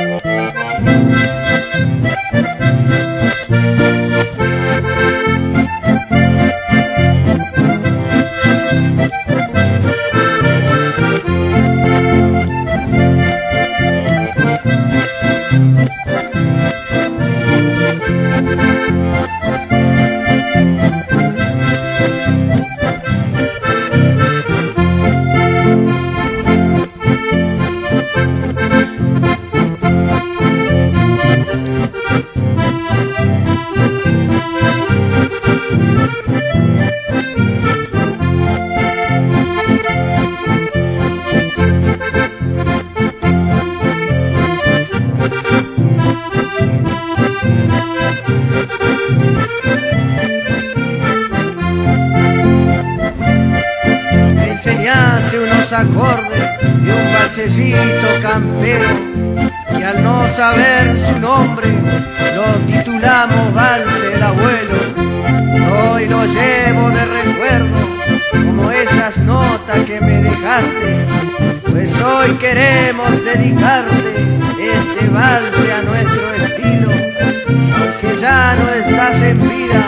Thank you. Balsecito campero y al no saber su nombre lo titulamos Valse el Abuelo. Hoy lo llevo de recuerdo como esas notas que me dejaste, pues hoy queremos dedicarte este valse a nuestro estilo, aunque ya no estás en vida,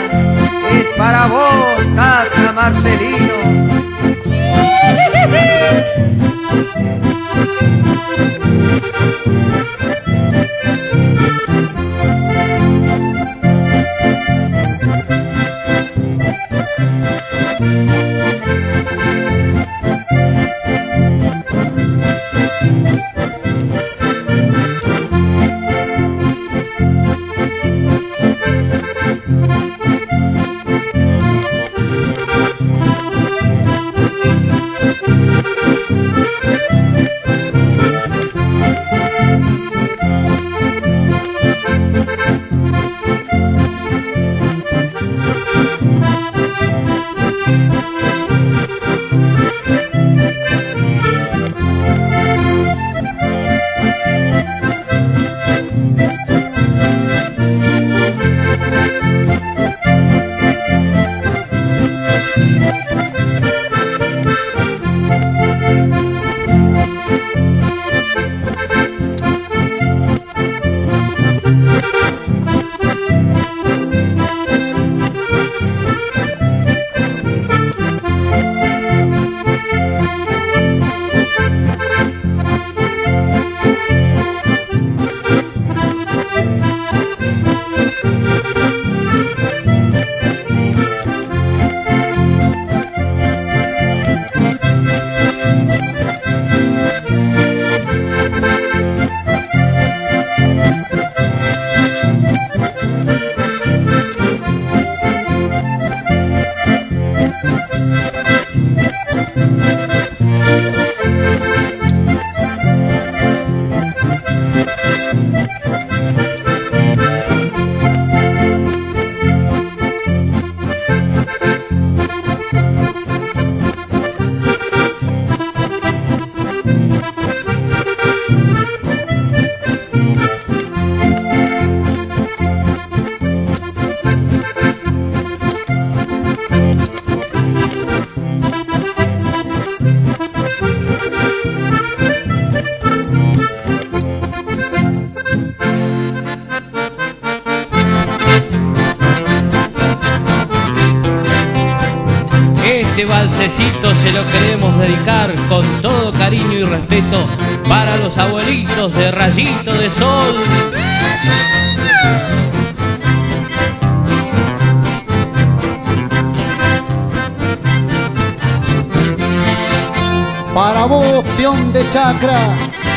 es para vos, Tata Marcelino. Se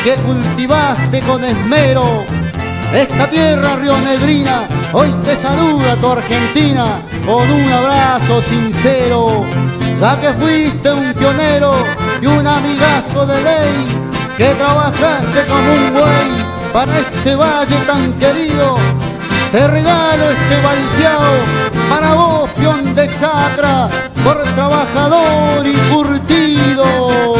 que cultivaste con esmero esta tierra rionegrina, hoy te saluda tu Argentina con un abrazo sincero ya que fuiste un pionero y un amigazo de ley, que trabajaste como un buey para este valle tan querido, te regalo este balseado para vos, peón de chacra, por trabajador y curtido.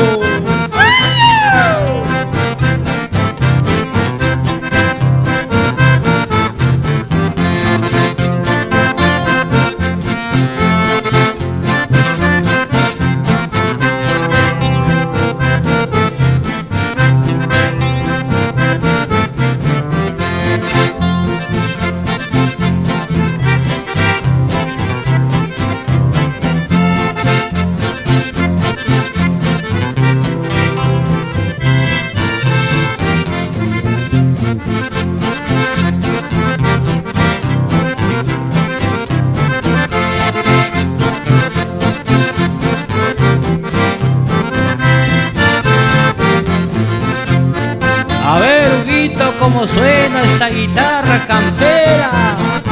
Cómo suena esa guitarra campera.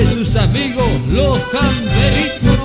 De sus amigos los camberitos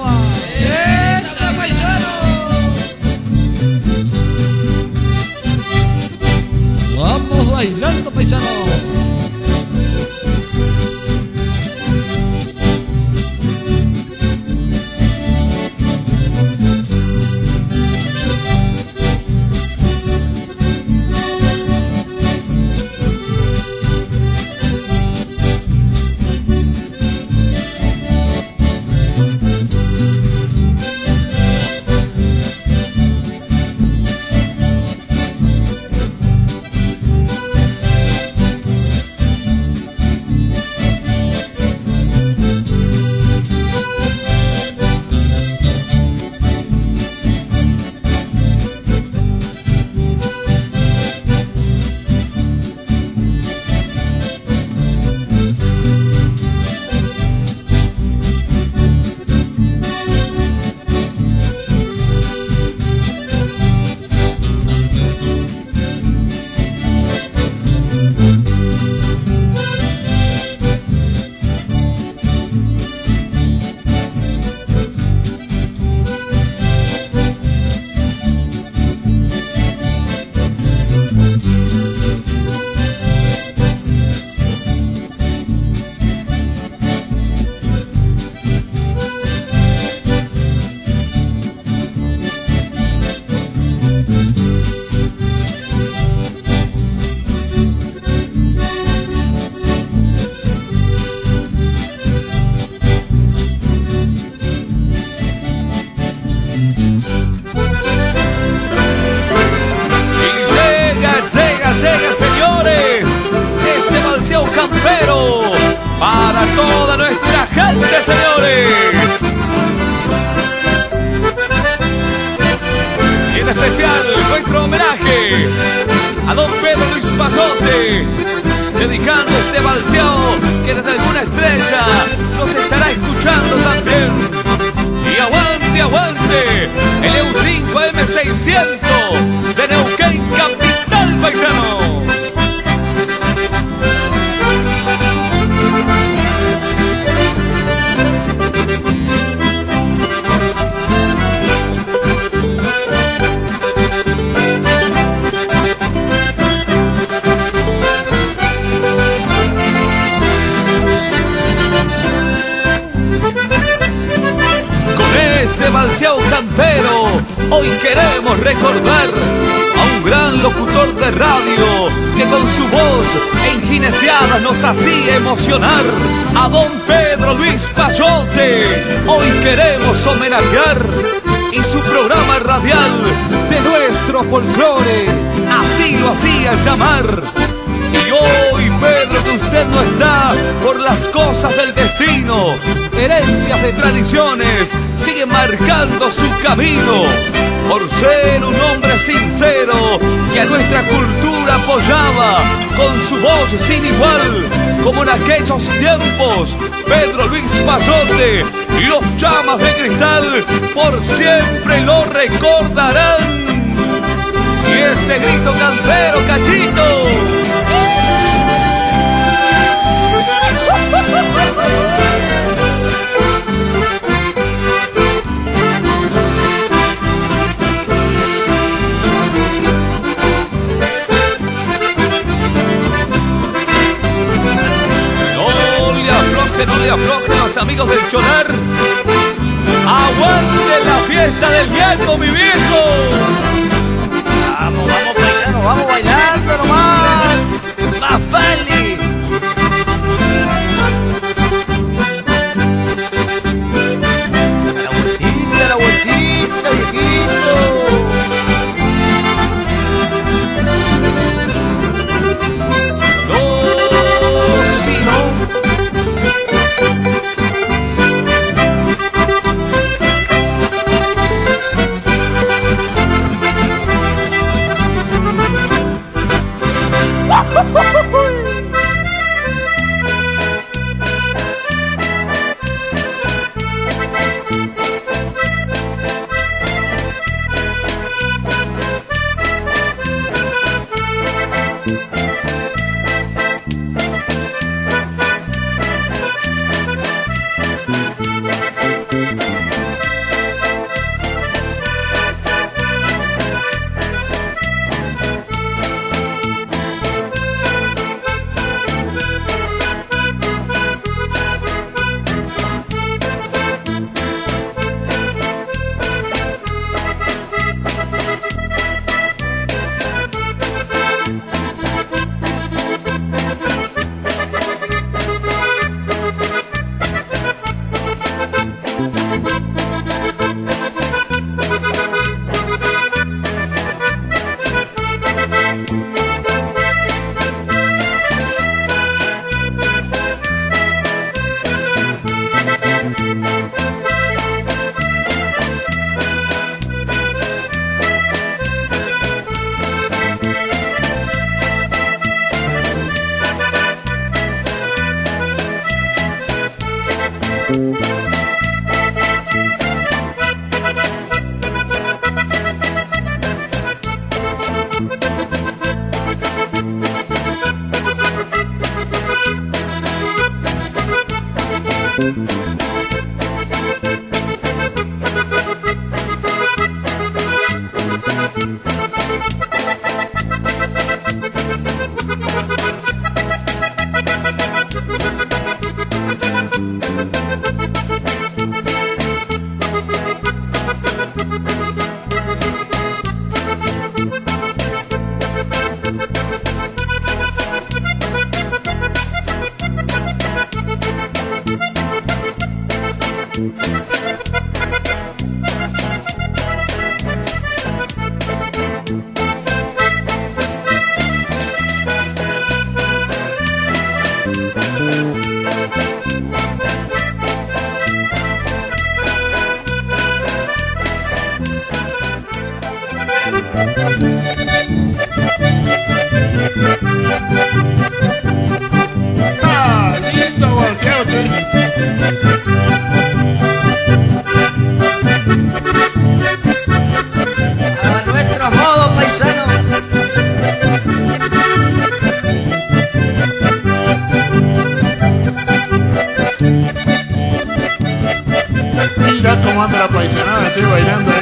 que desde alguna estrella nos estará escuchando también. Y aguante, aguante, el EU5M600. En jineteadas nos hacía emocionar. A don Pedro Luis Payote, hoy queremos homenajear y su programa radial de nuestro folclore, así lo hacía llamar. Y hoy, Pedro, que usted no está por las cosas del destino, herencias de tradiciones, sigue marcando su camino. Por ser un hombre sincero que a nuestra cultura apoyaba con su voz sin igual, como en aquellos tiempos, Pedro Luis Payote y los chamas de cristal por siempre lo recordarán. Y ese grito cantero, cachito. no le aflojen los amigos del Cholar. ¡Aguante la fiesta del viejo, mi viejo! Vamos, vamos, paisano, vamos bailando nomás. ¡Más vale! Saludo grande para la gente de Neuquén.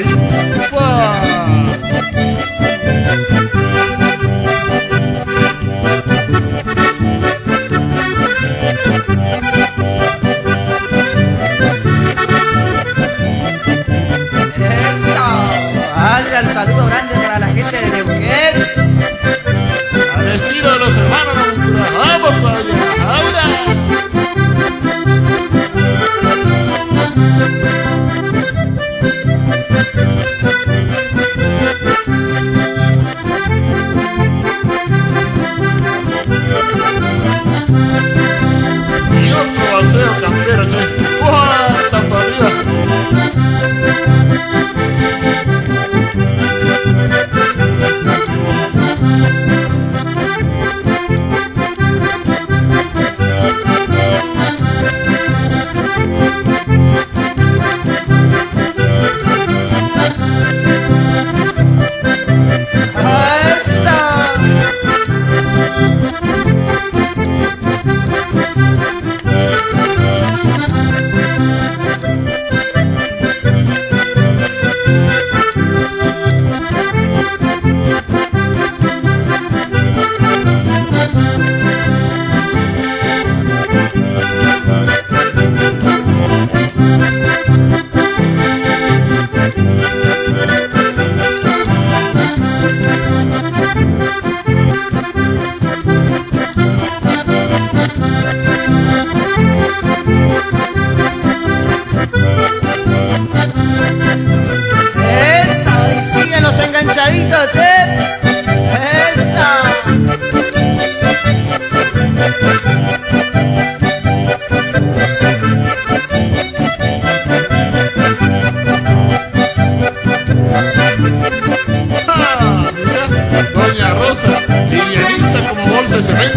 Doña Rosa, livianita como bolsa de cemento.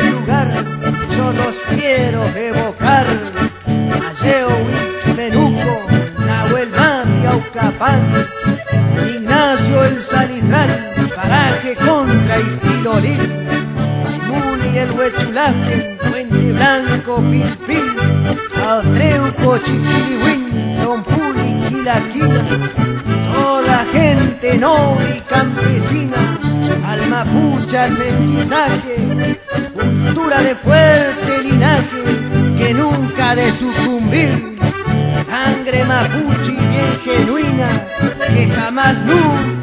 Del lugar, yo los quiero evocar. Ayeo, Menuco, Nahuel Mami, Aucapán, Ignacio el Salitral, paraje contra y Pilolín. Muni el Huechulaque, Puente Blanco, Pilpil, Atreuco, Chiquilihuín, Trompuli, Quilaquina, toda gente noble y campesina, al mapuche, al mestizaje, cultura de fuerte linaje, que nunca de sucumbir, sangre mapuche y bien genuina, que jamás nunca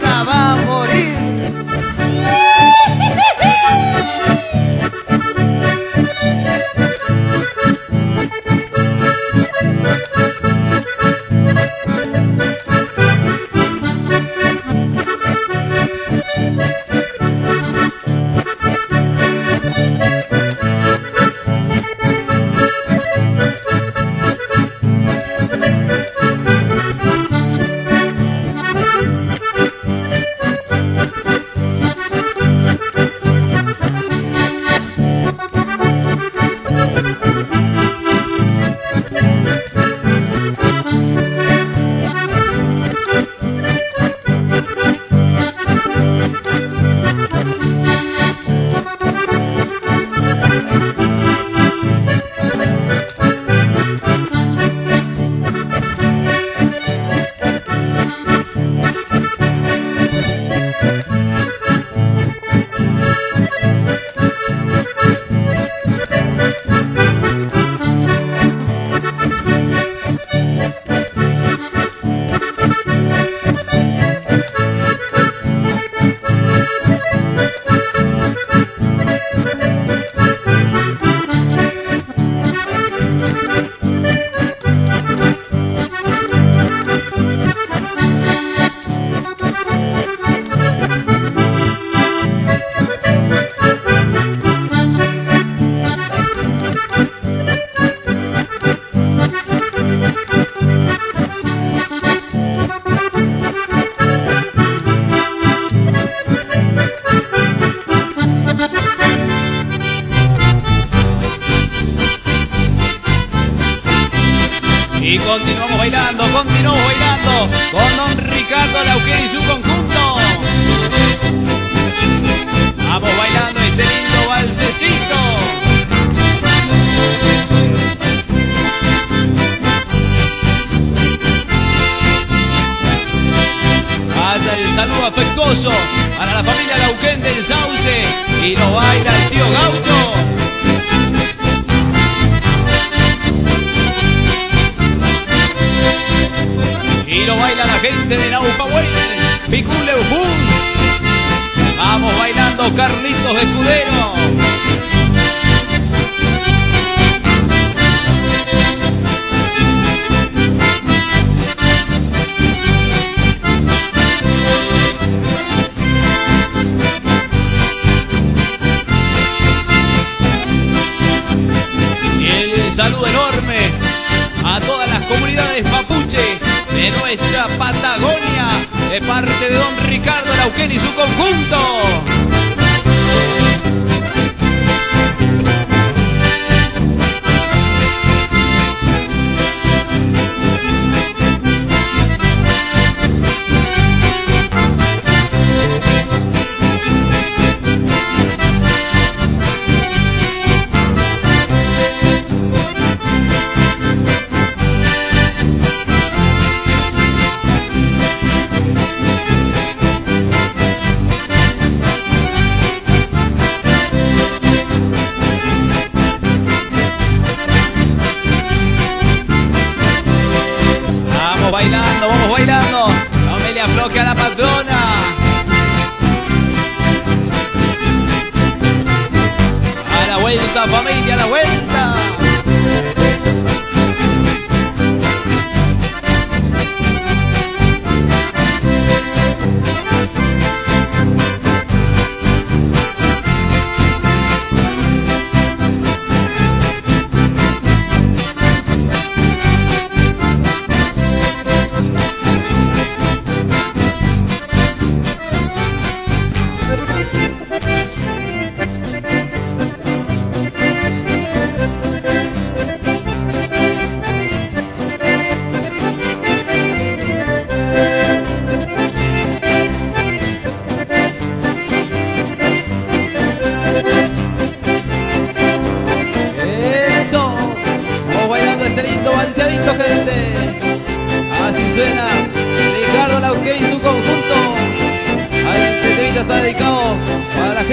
Carlitos de Escudero. saludo enorme a todas las comunidades mapuche de nuestra Patagonia, de parte de don Ricardo Lauquén y su conjunto.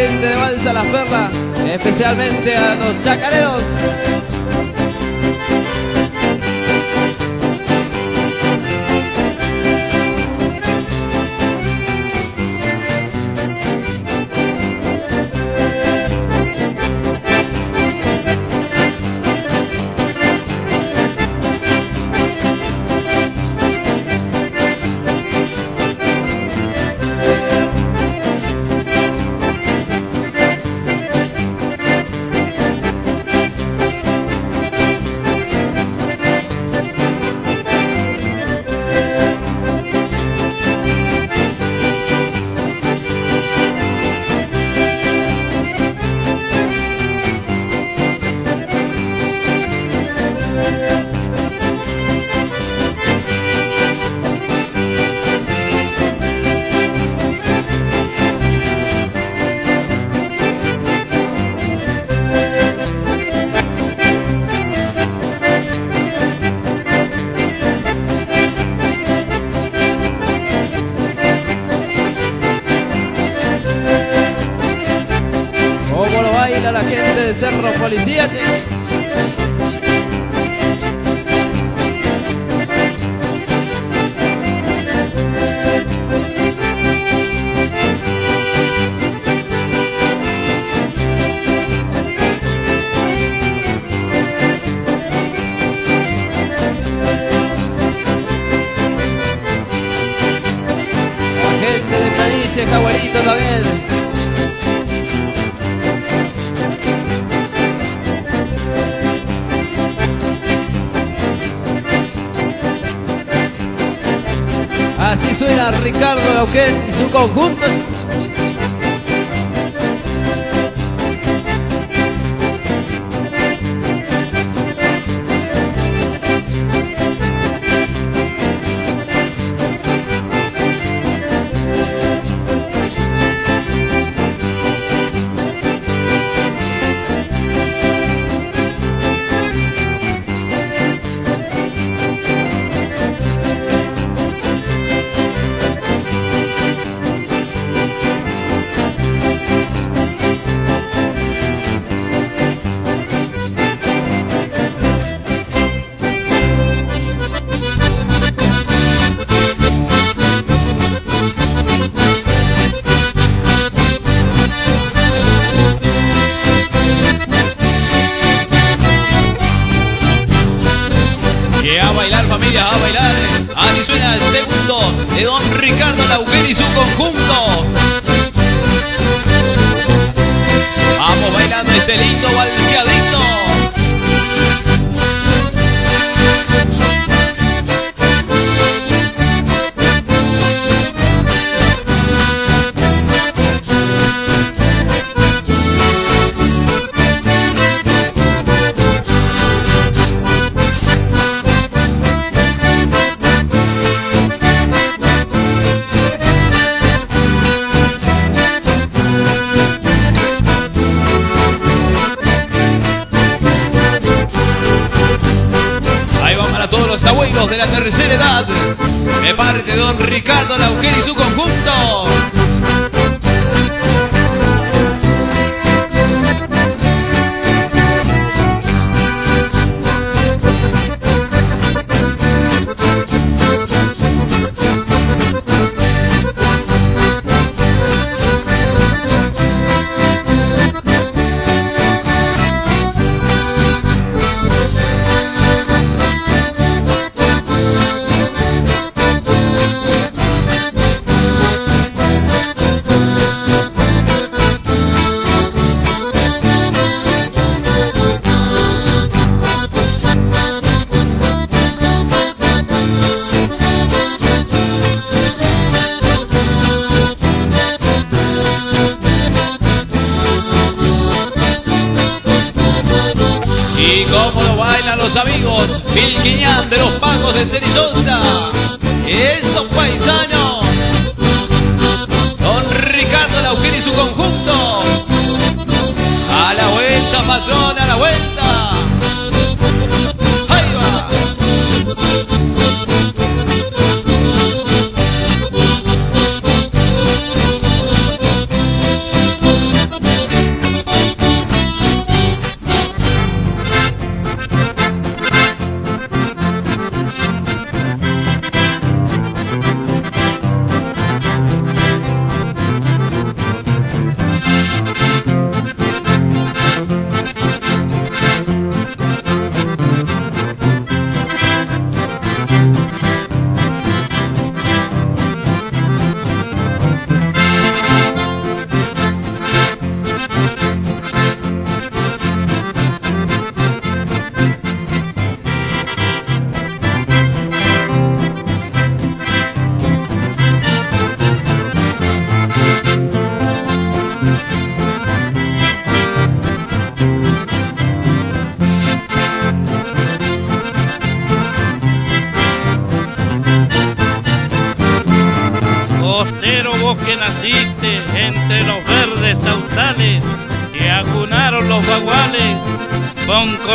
Y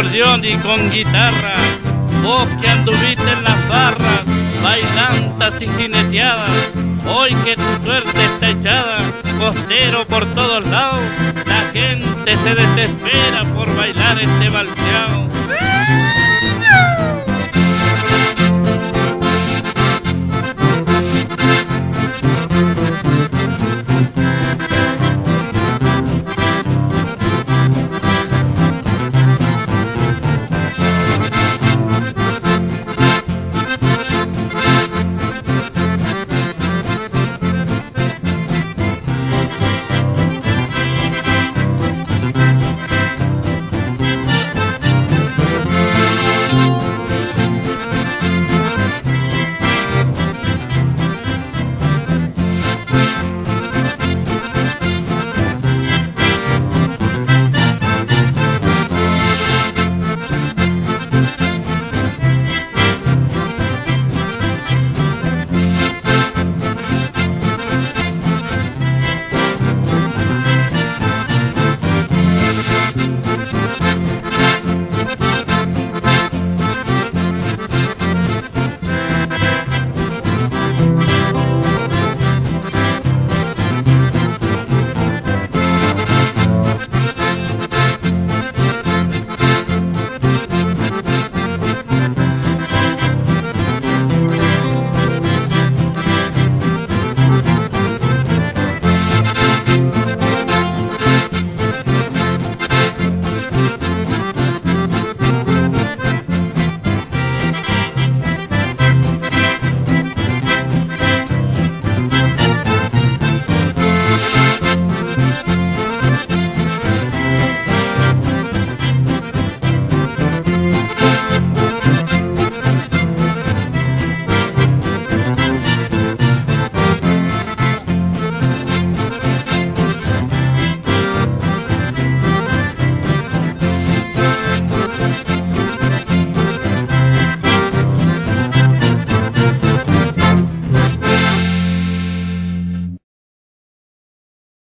acordeón y con guitarra, vos que anduviste en las barras, bailantas y jineteadas, hoy que tu suerte está echada, costero por todos lados, la gente se desespera por bailar este balseado.